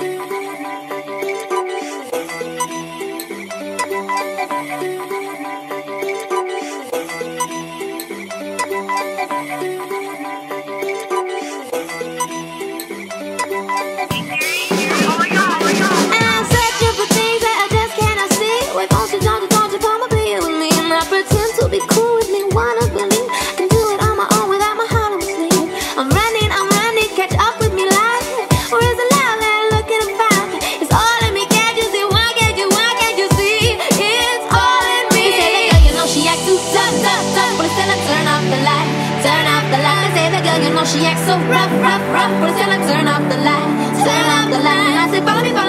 Thank you. She acts so rough, rough, rough. But it's like turn off the light, turn off the light. I say follow me,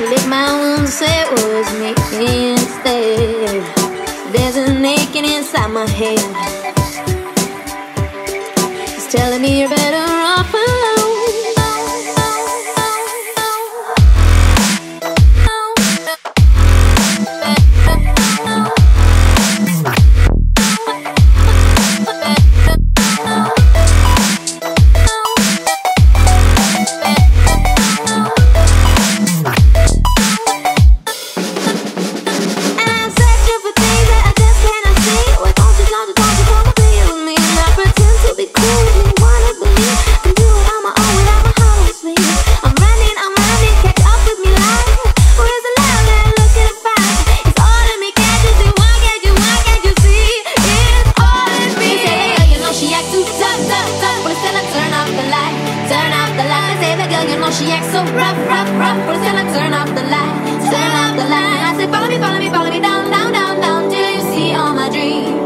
know if I should lick my wounds, say it was me instead. There's an aching inside my head. It's telling me you're better light. Say that you know she acts so rough, rough, rough. But still I turn off the light, turn off the light. I say follow me, follow me, follow me down, down, down, down till you see all my dreams.